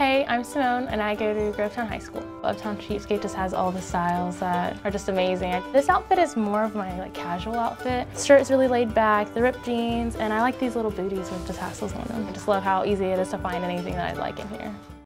Hey, I'm Simone and I go to Grovetown High School. Uptown Cheapskate just has all the styles that are just amazing. This outfit is more of my like casual outfit. The Shirt's really laid back, the ripped jeans, and I like these little booties with just tassels on them. I just love how easy it is to find anything that I like in here.